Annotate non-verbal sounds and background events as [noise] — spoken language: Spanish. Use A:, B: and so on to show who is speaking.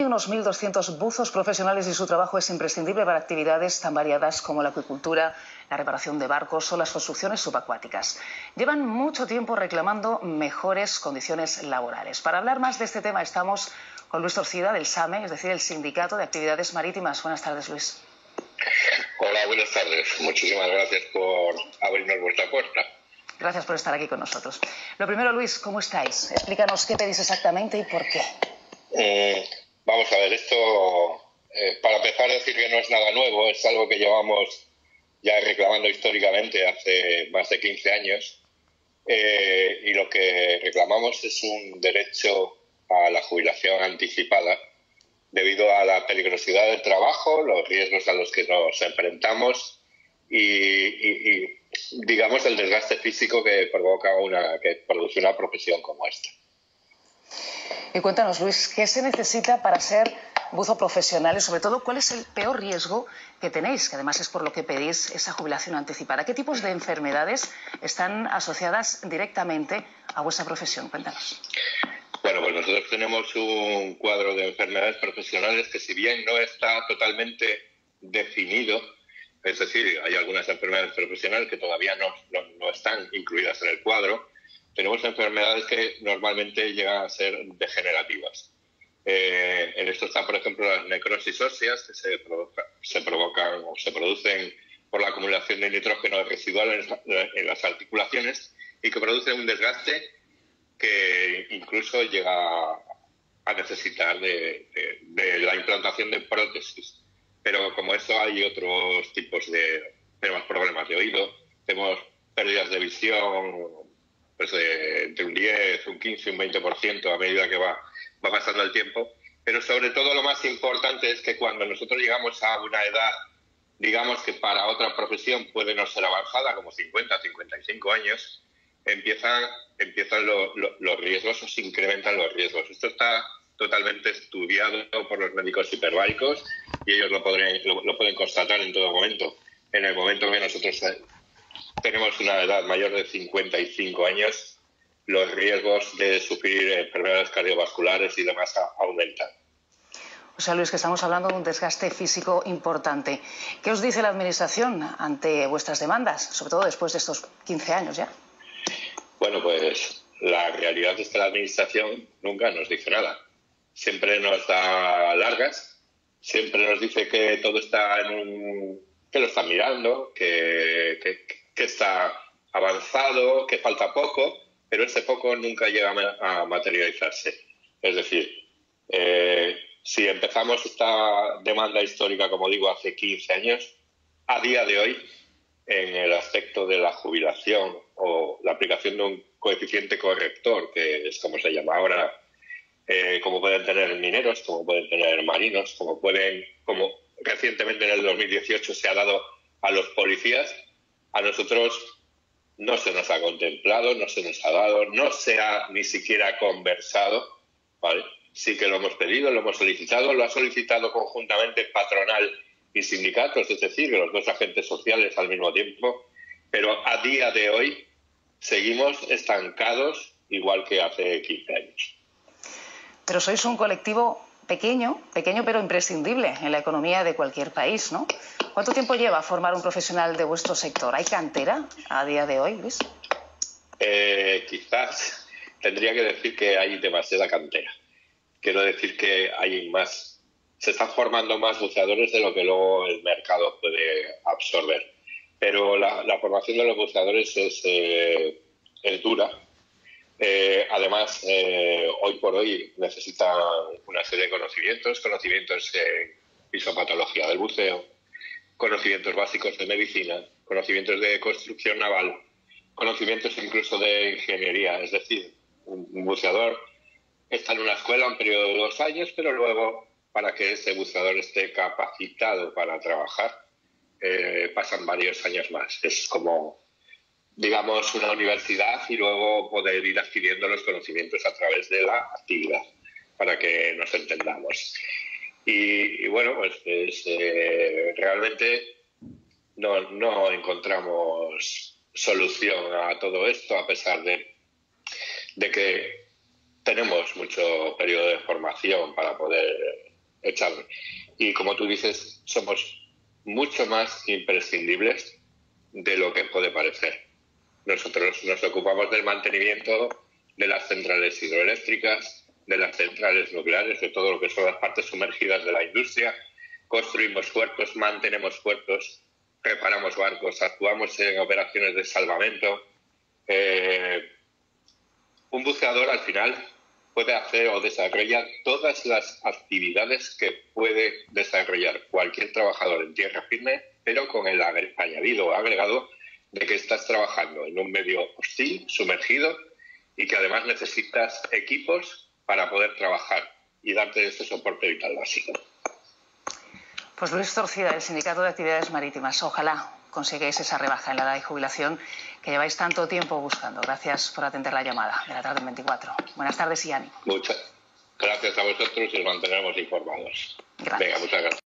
A: unos 1.200 buzos profesionales y su trabajo es imprescindible para actividades tan variadas como la acuicultura, la reparación de barcos o las construcciones subacuáticas. Llevan mucho tiempo reclamando mejores condiciones laborales. Para hablar más de este tema estamos con Luis Torcida del SAME, es decir, el Sindicato de Actividades Marítimas. Buenas tardes, Luis.
B: Hola, buenas tardes. Muchísimas gracias por abrirnos vuestra puerta.
A: Gracias por estar aquí con nosotros. Lo primero, Luis, ¿cómo estáis? Explícanos qué pedís exactamente y por qué.
B: Eh, vamos a ver, esto, eh, para empezar a decir que no es nada nuevo, es algo que llevamos ya reclamando históricamente hace más de 15 años. Eh, y lo que reclamamos es un derecho a la jubilación anticipada debido a la peligrosidad del trabajo, los riesgos a los que nos enfrentamos y, digamos el desgaste físico que provoca una que produce una profesión como esta.
A: Y cuéntanos, Luis, ¿qué se necesita para ser buzo profesional y sobre todo cuál es el peor riesgo que tenéis, que además es por lo que pedís esa jubilación anticipada? ¿Qué tipos de enfermedades están asociadas directamente a vuestra profesión? Cuéntanos.
B: Bueno, pues nosotros tenemos un cuadro de enfermedades profesionales que si bien no está totalmente definido, es decir, hay algunas enfermedades profesionales que todavía no, no, están incluidas en el cuadro. Tenemos enfermedades que normalmente llegan a ser degenerativas. Eh, en esto están, por ejemplo, las necrosis óseas, que se, se provocan o se producen por la acumulación de nitrógeno residual en, las articulaciones y que producen un desgaste que incluso llega a necesitar de la implantación de prótesis pero como eso hay otros tipos de... Tenemos problemas de oído, tenemos pérdidas de visión pues entre un 10, un 15, un 20% a medida que va, va pasando el tiempo. Pero sobre todo lo más importante es que cuando nosotros llegamos a una edad, digamos que para otra profesión puede no ser avanzada, como 50, 55 años, empiezan, empiezan los riesgos o se incrementan los riesgos. Esto está totalmente estudiado por los médicos hiperbáricos y ellos lo, lo, pueden constatar en todo momento. En el momento que nosotros eh, tenemos una edad mayor de 55 años, los riesgos de sufrir enfermedades cardiovasculares y demás aumentan.
A: O sea, Luis, que estamos hablando de un desgaste físico importante. ¿Qué os dice la Administración ante vuestras demandas, sobre todo después de estos 15 años ya?
B: Bueno, pues la realidad es que la Administración nunca nos dice nada siempre nos da largas, siempre nos dice que todo está en un... que lo está mirando, que, que, está avanzado, que falta poco, pero ese poco nunca llega a materializarse. Es decir, eh, si empezamos esta demanda histórica, como digo, hace 15 años, a día de hoy, en el aspecto de la jubilación o la aplicación de un coeficiente corrector, que es como se llama ahora eh, como pueden tener mineros, como pueden tener marinos, como pueden, como recientemente en el 2018 se ha dado a los policías, a nosotros no se nos ha contemplado, no se nos ha dado, no se ha ni siquiera conversado. Sí que lo hemos pedido, lo hemos solicitado, lo ha solicitado conjuntamente patronal y sindicatos, es decir, los dos agentes sociales al mismo tiempo, pero a día de hoy seguimos estancados igual que hace 15 años.
A: Pero sois un colectivo pequeño, pequeño pero imprescindible en la economía de cualquier país, ¿no? ¿Cuánto tiempo lleva formar un profesional de vuestro sector? ¿Hay cantera a día de hoy, Luis?
B: Eh, quizás [laughs] tendría que decir que hay demasiada cantera. Quiero decir que hay más, se están formando más buceadores de lo que luego el mercado puede absorber. Pero la, formación de los buceadores es, eh, es dura, eh, además, eh, hoy por hoy necesitan una serie de conocimientos, conocimientos en fisiopatología del buceo, conocimientos básicos de medicina, conocimientos de construcción naval, conocimientos incluso de ingeniería. Es decir, un, buceador está en una escuela un periodo de dos años, pero luego, para que ese buceador esté capacitado para trabajar, eh, pasan varios años más. Es como digamos, una universidad y luego poder ir adquiriendo los conocimientos a través de la actividad, para que nos entendamos. Y, bueno, pues, eh, realmente no, no, encontramos solución a todo esto, a pesar de, de que tenemos mucho periodo de formación para poder echados. Y como tú dices, somos mucho más imprescindibles de lo que puede parecer. Nosotros nos ocupamos del mantenimiento de las centrales hidroeléctricas, de las centrales nucleares, de todo lo que son las partes sumergidas de la industria. Construimos puertos, mantenemos puertos, reparamos barcos, actuamos en operaciones de salvamento. Eh, un buceador al final puede hacer o desarrollar todas las actividades que puede desarrollar cualquier trabajador en tierra firme, pero con el añadido o agregado de que estás trabajando en un medio hostil, sumergido, y que además necesitas equipos para poder trabajar y darte ese soporte vital básico.
A: Pues Luis Torcida, del Sindicato de Actividades Marítimas. Ojalá consigáis esa rebaja en la edad de jubilación que lleváis tanto tiempo buscando. Gracias por atender la llamada de la tarde 24. Buenas tardes y ánimo.
B: Muchas gracias a vosotros y os mantenemos informados.
A: Gracias.
B: Venga, muchas gracias.